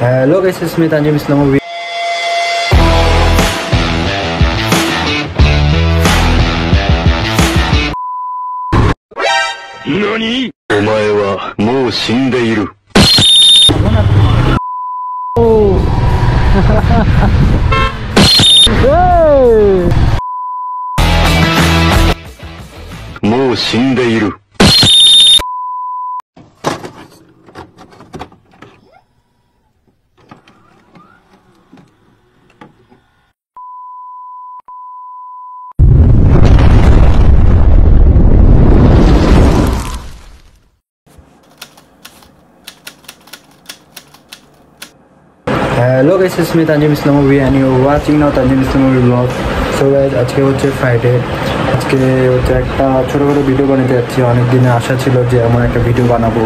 Hello guys, it's me Tanjim Islamovic. 何お前はもう死んでいる。もう死んでいる。Hello guys, it's me Tanjim Islamovic and you're watching now Tanjim Islamovic vlog. So guys, আজকে হচ্ছে Friday আজকে হচ্ছে একটা ছোটোখাটো video বানাতে যাচ্ছি। অনেক দিনে আশা ছিল যে এমন একটা ভিডিও বানাবো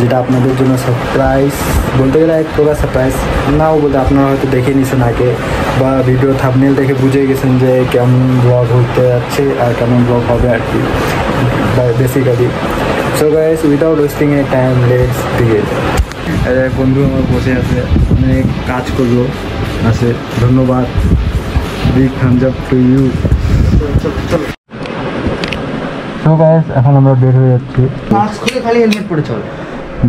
যেটা আপনাদের জন্য সারপ্রাইজ বলতে গেলে এক প্রকার সারপ্রাইজ নাও বলতে আপনারা হয়তো দেখে নিয়েছেন আগে বা ভিডিও থামনেল দেখে বুঝে গেছেন যে কেমন ব্লগ হতে যাচ্ছে আর কেমন ব্লগ হবে আর কি। Basically so guys without wasting a time let's begin এক বন্ধু আমার বসে আছে অনেক কাজ করল আছে ধন্যবাদ। Big thumbs up to you তো গাইস এখন আমরা বের হয়ে যাচ্ছি। মাস্ক খুলে খালি হেলমেট পরে চল।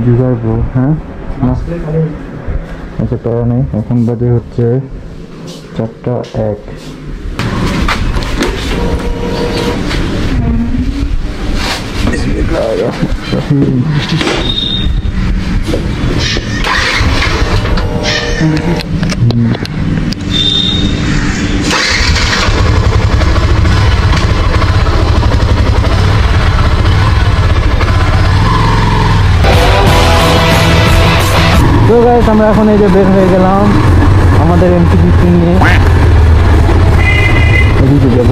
জুগার ব্রো হ্যাঁ? আচ্ছা প্যারা নেই। এখন বাজে হচ্ছে চারটা এক। গাইস আমরা এখন এই যে বের হয়ে গেলাম আমাদের এমপি নিয়ে যাব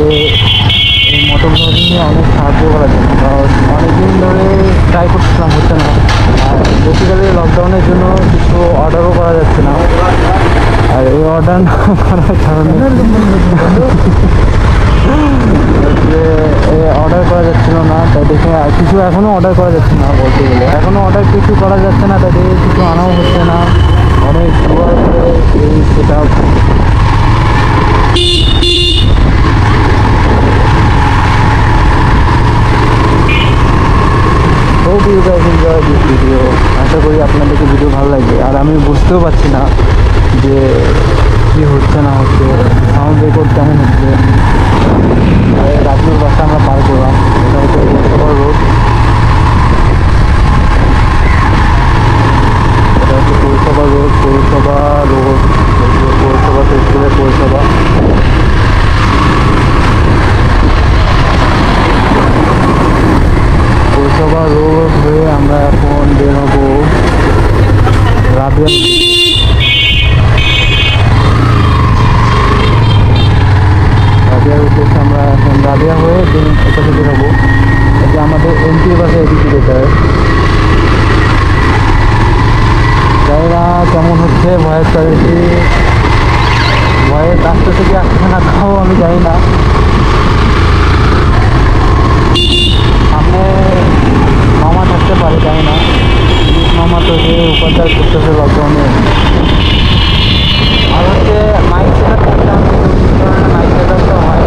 আমাকে এই মোটো ব্লগিং নিয়ে অনেক সাহায্য করার জন্য কারণ অনেকদিন ধরে ট্রাই করছিলাম হচ্ছে না। আর বেসিক্যালি লকডাউনের জন্য কিছু অর্ডারও করা যাচ্ছে না। আর এই অর্ডার না করার কারণে যে অর্ডার করা যাচ্ছিল না, তাই দেখে কিছু এখনও অর্ডার করা যাচ্ছে না বলতে গেলে। এখনও অর্ডার কিছু করা যাচ্ছে না, তাই দেখে কিছু আনাও হচ্ছে না। অনেক করে সেটা you guys enjoy this video আশা করি আপনাদেরকে ভিডিও ভালো লাগবে। আর আমি বুঝতেও পারছি না যে কেমন হচ্ছে? ভয়ের কোয়ালিটি ভয়ের রাস্তা থেকে আসছে না খাও আমি যাই না। সামনে মামা থাকতে পারে যাই না। মামা তো যে উপাচার করতেছে লকডাউনে আর হচ্ছে মাইক সেটার করতে মাইক তো হয়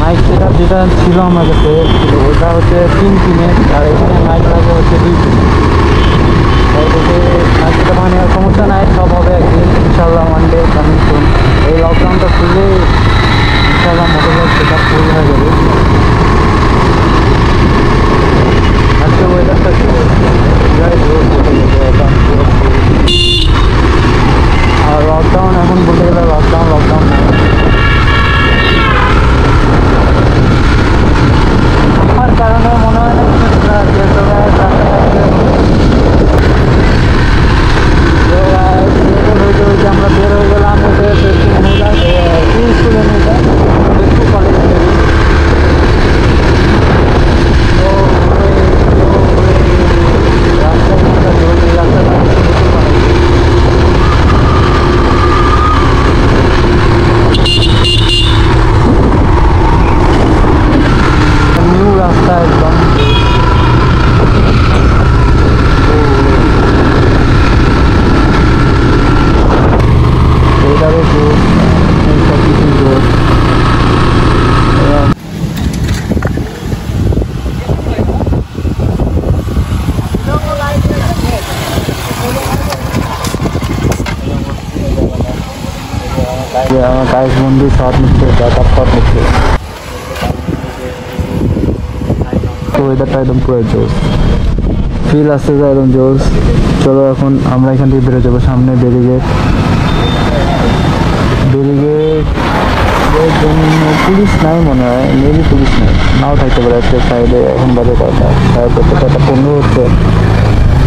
মাইক সেটার যেটা ছিল আমার কাছে ওটা হচ্ছে তিন কিনে আর এখানে মাইক লাগে হচ্ছে দুই কিনে নাইটটা মানে সমস্যা নাই, সব হবে একদিন। ইনশাল্লাহ ওয়ান ডে কামিং সুন এই লকডাউনটা খুলে ইনশাল্লাহ মোটরবাইক সেটা ফুল হয়ে যাবে। আজকে ওয়েদারটা ছিল আর লকডাউন এখন বলতে গেলে লকডাউন লকডাউন আমার কারণে মনে হয় না কিছুটা যে তবে রাস্তাঘাটে তো, আহ, বের হইতে হইতে আমরা বের হয়ে গেলাম এটা হচ্ছে কিলোমিটার তিরিশ কিলোমিটার একটু কলেজ থেকে তো ঘুরে, তো ঘুরে, রাস্তায় আমরা চলছি, রাস্তাটা একটু বেশি কলেজ। নিউ রাস্তা একদম ওয়েদারও গুড সব কিছু গুড আমার কাজ বন্ধু শট নিচ্ছে ব্যাকআপ শট নিচ্ছে তো ওয়েদারটা একদম পুরো জোস ফিল আসতে যায় একদম জোস চলো এখন আমরা এখান থেকে বেরো যাব সামনে ব্যারিগেড ব্যারিগেড পুলিশ নাই মনে হয়। মেবি পুলিশ নাই। নাও থাকতে পারে একটা সাইডে এখন বাজে কটা সাড়ে করতে কটা পনেরো হচ্ছে।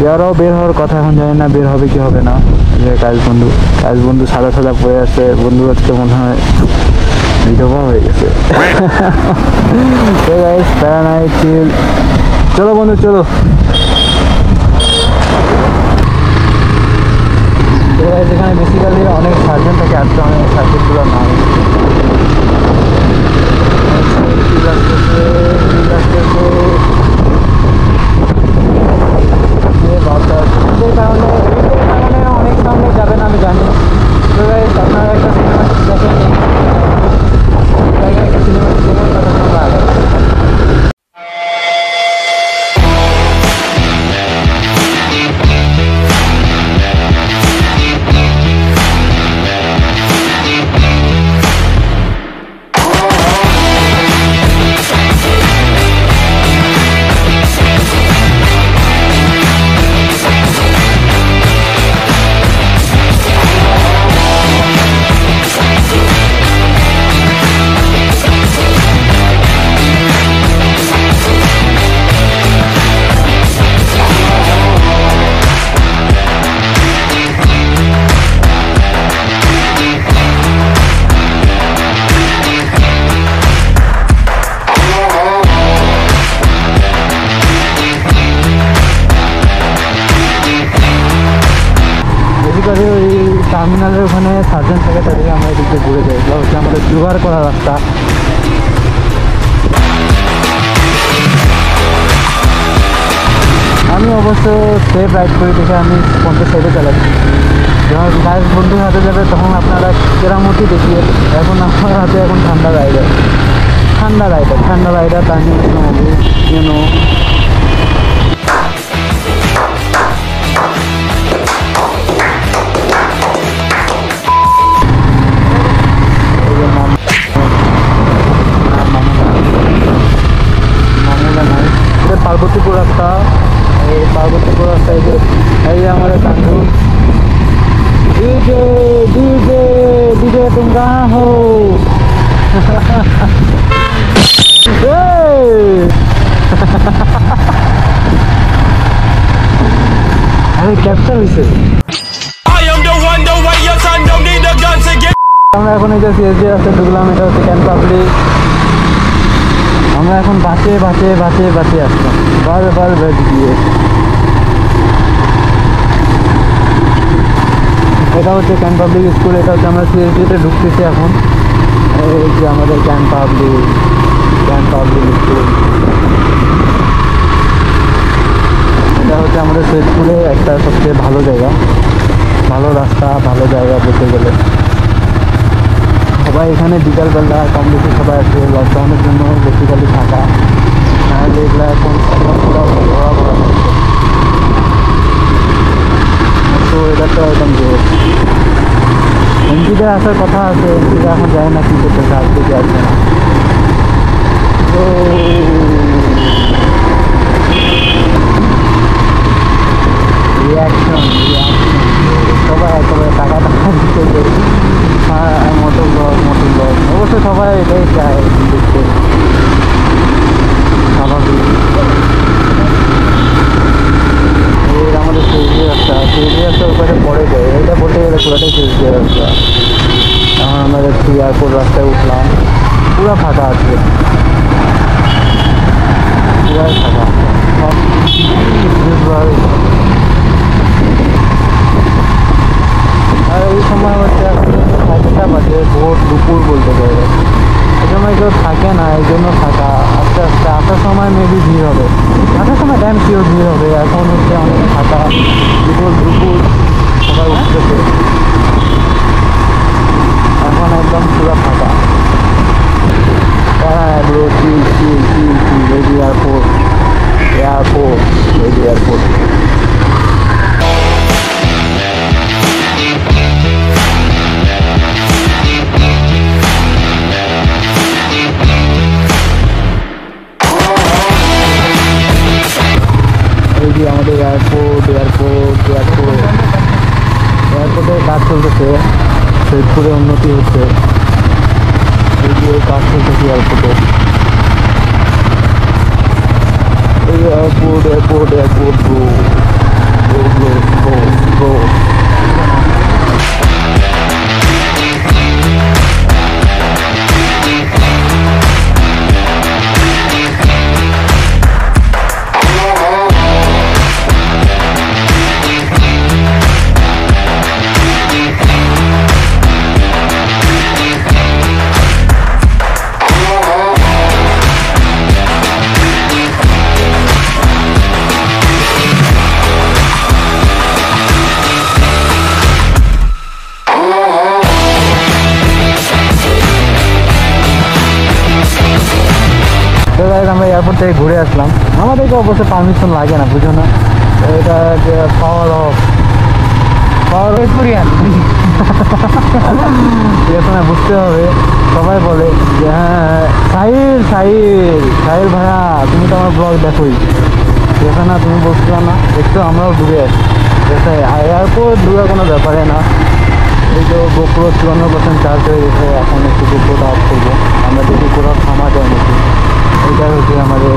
ইয়ারাও বের হওয়ার কথা, এখন জানি না বের হবে কি হবে না। যে কাজ বন্ধু কাজ বন্ধু সাদা সাদা পড়ে আছে। বন্ধু আজকে মনে হয় চিল বন্ধু চলো। এখানে বেসিক্যালি অনেক সার্জন থাকে আজকে অনেক সার্জনগুলো নাই ঠিক আসতেছে, ঠিক আসতেছে। যে বাতাস, এদের কারণে অনেক সামনে যাবে না আমি জানি। আপনারা একটা সিনেমা সেফ রাইড করে দেখে আমি পঞ্চাশ সাইডে চালাচ্ছি। যখন গাছ বন্ধুর হাতে যাবে, তখন আপনারা কেরামতি দেখিয়ে এখন আমার হাতে এখন ঠান্ডা রাইডার ঠান্ডা রাইডার ঠান্ডা রাইডার তার নিয়ে ইউনো get. আমরা এখন এই যে সিএসডি রাস্তা ঢুকলাম এটা হচ্ছে ক্যাম্প পাবলিক আমরা এখন বাঁচে বাঁচে বাঁচে বাঁচে আসলাম বার বার বেড দিয়ে। এটা হচ্ছে ক্যাম্প পাবলিক স্কুল এটা হচ্ছে আমরা সিএসডিতে ঢুকতেছি এখন। এই যে আমাদের camp public camp public school এটা হচ্ছে আমাদের সৈয়দপুরে একটা সবচেয়ে ভালো জায়গা। ভালো রাস্তা, ভালো জায়গা বলতে গেলে। সবাই এখানে বিকালবেলা কম বেশি সবাই আছে লকডাউনের জন্য বেসিক্যালি থাকা নাহলে এগুলো এখন পুরো ভরা ভরা তো একদম জোর এমপিদের আসার কথা আছে, এমপিরা এখন যায় না কি করতেছে আজকে কি আসবে না। তো রিয়াকশন রিয়াকশন সবাই একেবারে টাকা টাকা দিতেছে হ্যাঁ মোটর ব্লগ মোটর ব্লগ অবশ্য সবাই এটাই চায় দেখতে স্বাভাবিক এই আমাদের সেজদি রাস্তা সেজদি রাস্তা ওখানে পড়ে যায় এটা বলতে গেলে পুরোটাই সেজদি রাস্তা এখন আমরা যাচ্ছি এয়ারপোর্ট রাস্তায় উঠলাম পুরো ফাঁকা আছে পুরাই ফাঁকা সব বুঝভাবে আর এই সময় হচ্ছে এখন সাতটা বাজে ভোর দুপুর বলতে পারে এই সময় কেউ থাকে না এই জন্য ফাঁকা আস্তে আস্তে, আসার সময় মেবি ভিড় হবে। আসার সময় ড্যাম শিওর ভিড় হবে। এখন হচ্ছে অনেক ফাঁকা দুপুর দুপুর সবাই উঠতেছে। এখন একদম পুরো ফাঁকা। Airport airport airport airport airport airport এয়ারপোর্টে কাজ চলতেছে সৈয়দপুরে উন্নতি হচ্ছে। কাজ চলতেছে এয়ারপোর্টে। তো আমরা এয়ারপোর্ট থেকে ঘুরে আসলাম। আমাদেরকে অবশ্য পারমিশন লাগে না, বুঝো না? এটা যে পাওয়ার অফ পাওয়ার অফ বুঝতে হবে। সবাই বলে যে হ্যাঁ সাহিল সাহিল সাহিল ভাইয়া, তুমি তো আমার ব্লগ দেখোই। আছে না, তুমি বলছো না, একটু আমরাও আছি ঠিক এয়ারপোর্ট দূরে কোনো ব্যাপারে না। এই তো গোপ্রো চুয়ান্ন পার্সেন্ট চার্জ হয়ে গেছে, এখন একটু গোপ্রোটা অফ করব। আমরা দেখি কোথাও থামা যায় নাকি এটা হচ্ছে আমাদের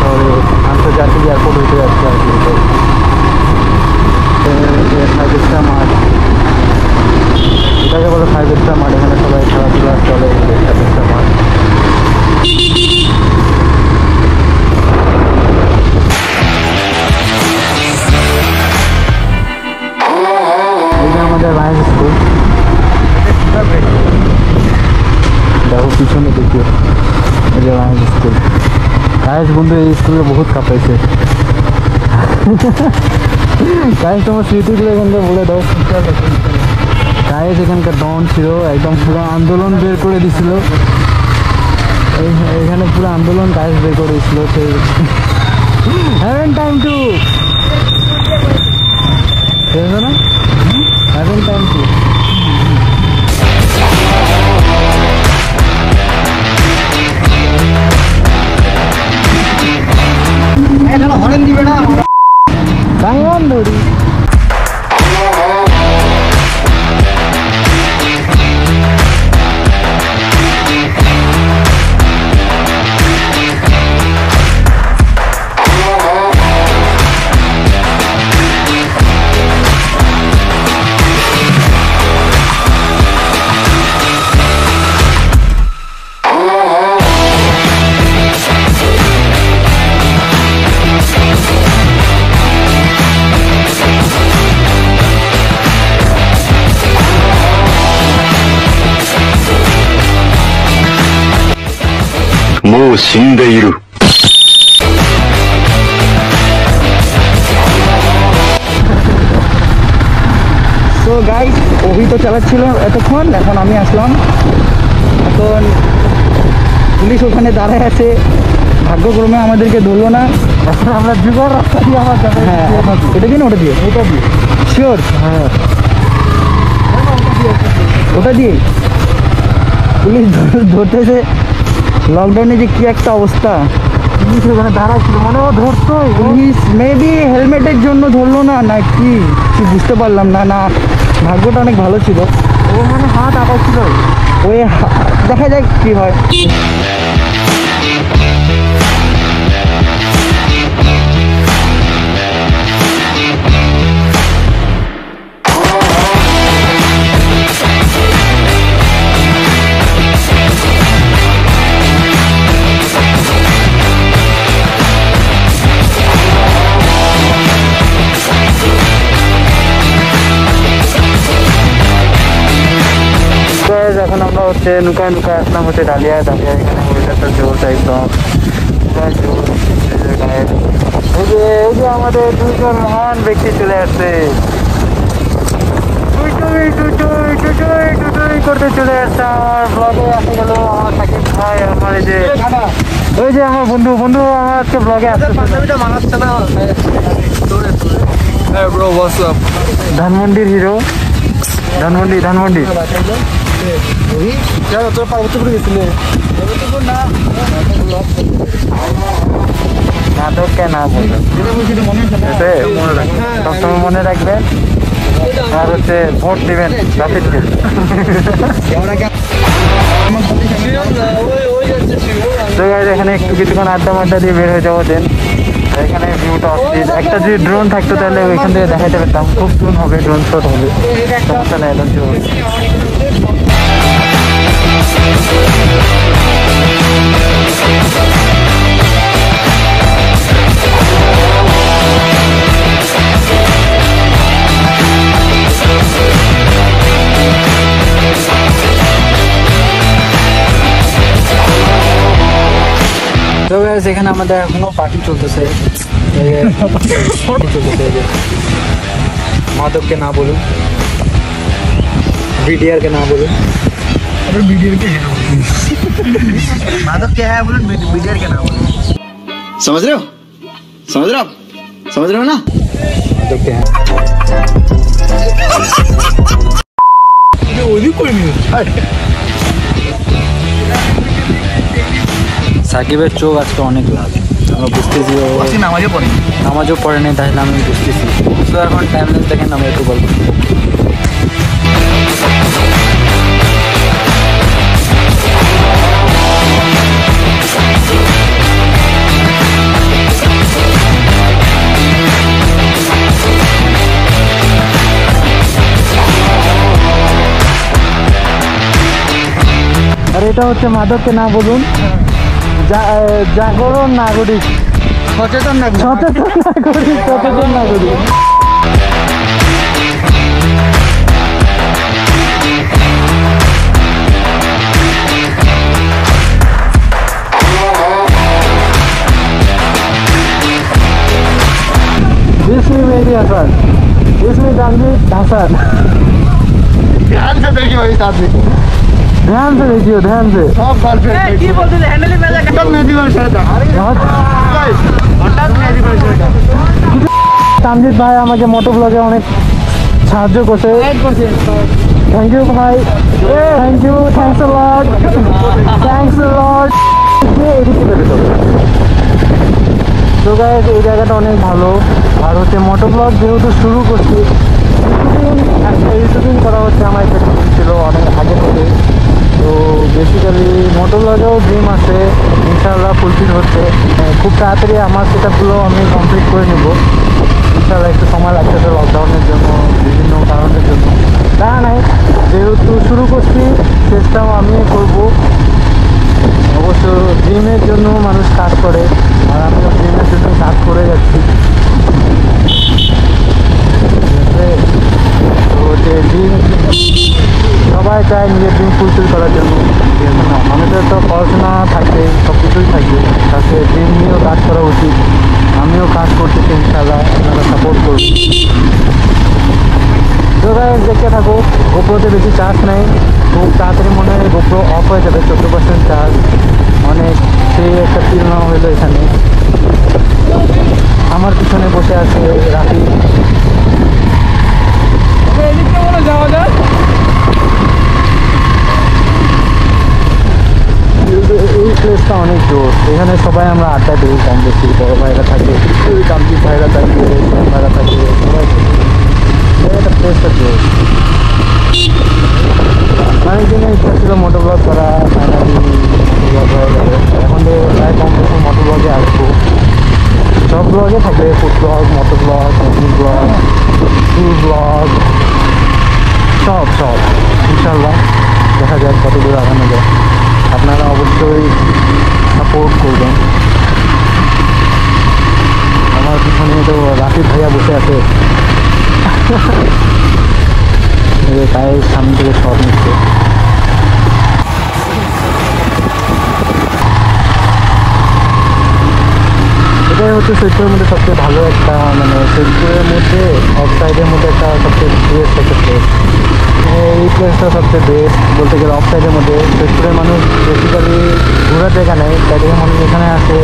শহরে আন্তর্জাতিক এয়ারপোর্ট হতে যাচ্ছে আর কি। বন্ধু বহুত কাঁপাইছে। গায়েস তোমার স্মৃতিগুলো এখানকার বলে দাও। গায়েস এখানকার ডন ছিল একদম পুরো আন্দোলন বের করে দিছিল। এখানে পুরো আন্দোলন গায়েস বের করে দিছিল সেই হ্যাভেন টাইম টু もう死んでいる。 তো তো গাই অভি তো চালাচ্ছিল এতক্ষণ এখন আমি আসলাম এখন পুলিশ ওখানে দাঁড়ায় আছে ভাগ্যক্রমে আমাদেরকে ধরলো না এখন আমরা যুগর রাস্তা দিয়ে আমার হ্যাঁ এটা দিয়ে না ওটা দিয়ে ওটা দিয়ে শিওর হ্যাঁ ওটা দিয়ে পুলিশ ধর- ধরতেছে লকডাউনে যে কি একটা অবস্থা? ওখানে দাঁড়াচ্ছিল মানে ও ধরতো পুলিশ মেবি হেলমেটের জন্য ধরলো না না কি? কি বুঝতে পারলাম না না ভাগ্যটা অনেক ভালো ছিল। ও মানে হাত আটা ছিল ওই দেখা যাক কি হয়। এখন আমরা হচ্ছে নুকায় নুকায় আসলাম হচ্ছে ডালিয়া। ডালিয়া এখানে একটা জোর একদম আমাদের দুজন মহান ব্যক্তি চলে আসছে। ধানমন্ডির হিরো ধানমন্ডি ধানমন্ডি। নাটক কেন বলবেন এতে সবসময় মনে রাখবেন, আর হচ্ছে ভোট দিবেন রাফিদকে তো এখানে একটু কিছুক্ষণ আড্ডা মাড্ডা দিয়ে বের হয়ে যাব দেন এখানে ভিউটা অস্থির। একটা যদি ড্রোন থাকতো তাহলে ওইখান থেকে দেখাতে পারতাম। খুব ড্রোন হবে ড্রোন শট হবে। সমস্যা নেই এখানে আমাদের এখনও পার্টি চলতেছে। চলতেছে মাদককে না বলুন বিডিআরকে না বলুন। মাদককে হ্যাঁ বলুন বিডিআরকে না বলুন समझ रहे हो समझ रहे हो आप समझ रहे हो ना মাদককে হ্যাঁ সাকিবের চোখ আজকে অনেক লাল আমরা বুঝতেছি ও नामाजो पढ़े নামাজও পড়ে নেই তাহলে আমি বুঝতেছি তো এখন টাইম দেখেন আমরা একটু গল্প এটা হচ্ছে মাদককে না বলুন। জাগরণ নাগরিক। সচেতন সচেতন নাগরিক সচেতন নাগরিক। ঢাসার মেরি হাসান দেখি ভাই তানভীর ध्यान से देखियो ध्यान से सब गर्लफ्रेंड की बोलते थे हैंडल में लगा कब मेहंदी वाला शर्ट হঠাৎ মেহেদি वाला शर्ट তামজিৎ ভাই আমাকে মোটো ব্লগে অনেক সাহায্য করছে থ্যাংক ইউ ভাই thank you thanks lord thanks lord তো গাইজ এই জায়গাটা অনেক ভালো আর হচ্ছে মোটো ব্লগ যেহেতু শুরু করছি কিছুদিন একটা ইউটিউবিং করা হচ্ছে আমার একটা dream ছিল অনেক আগে থেকে তো বেসিক্যালি মোটো ব্লগেও ড্রিম আছে, ইনশাআল্লাহ ফুলফিল হচ্ছে। খুব তাড়াতাড়ি আমার সেটআপগুলো আমি কমপ্লিট করে নেব। ইনশাআল্লাহ একটু সময় লাগতেছে লকডাউনের জন্য, বিভিন্ন কারণের জন্য। তা নাই যেহেতু শুরু করছি, চেষ্টাও আমি করব। অবশ্য ড্রিমের জন্য মানুষ কাজ করে, আর আমিও ড্রিমের জন্য কাজ করে যাচ্ছি তো হচ্ছে ড্রিম সবাই চায় নিজের ড্রিম ফুলফিল করার জন্য। মানুষের তো পড়াশোনা থাকবে সব কিছুই থাকবে। তাতে ড্রিম নিয়েও কাজ করা উচিত। আমিও কাজ করতেছি ইনশাল্লাহ আপনারা সাপোর্ট করুন। তো দেখতে থাকো গোপ্রোতে বেশি চার্জ নেই। খুব তাড়াতাড়ি মনে হয় গোপ্রো অফ হয়ে যাবে, চোদ্দ পার্সেন্ট চার্জ অনেক সেই একটা নেওয়া হলো এখানে। আমার পিছনে বসে আছে রাফি। কিন্তু অনেক এখানে সবাই আমরা আড্ডা দিই কম বেশি বড় ভাইরা থাকে কামতি ভাইরা থাকে ভাইরা থাকে, সবাই থাকে। জায়গাটা প্লেসটা জোর অনেক দিনের ইচ্ছা ছিল মোটো ব্লগ করা ফাইনালি ব্লগ গেল এখন থেকে প্রায় কম বেশি মোটো ব্লগে আসব। সব ব্লগ সব সব। ইনশাল্লাহ দেখা যাক কত দূর আগানো যায়। আপনারা অবশ্যই সাপোর্ট করবেন। আমার পিছনে তো রাফি ভাইয়া বসে আছে। গায়ের সামনে থেকে সব নিচ্ছে। হচ্ছে সৈত্যের মধ্যে সবচেয়ে ভালো একটা মানে সৈত্যের মধ্যে অফ সাইডের মধ্যে একটা সবচেয়ে বেস্ট একটা প্লেস এই প্লেসটা সবচেয়ে বেস্ট বলতে গেলে অফ সাইডের মধ্যে। সৈত্যের মানুষ বেসিক্যালি ঘোরার জায়গা নেই, তাই মানুষ এখানে আসে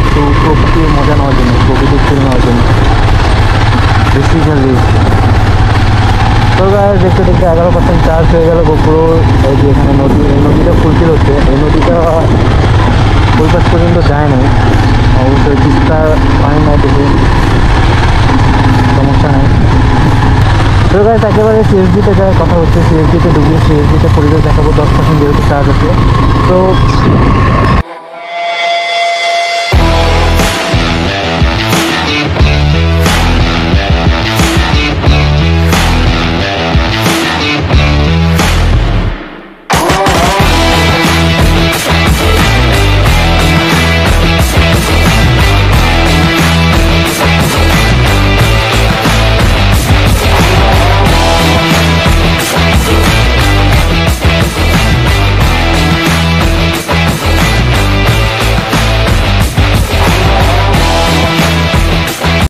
একটু প্রকৃতির মজা নেওয়ার জন্য, প্রকৃতির ফিল নেওয়ার জন্য। বেসিক্যালি তো গায়ে দেখতে দেখতে এগারো পার্সেন্ট চার্জ হয়ে গেল গোপুরো এই যে এখানে নদী নদীটা ফুলফিল হচ্ছে। এই নদীটা পাশ পর্যন্ত যায় না অবশ্যই তিস্তা পানি নাই দেখে সমস্যা নেই তো একেবারে সিএসডিতে যাওয়ার কথা হচ্ছে সিএসডিতে ঢুকিয়ে সিএসডিতে পরিবেশ দেখাবো দশ পার্সেন্ট যেহেতু চার্জ আছে তো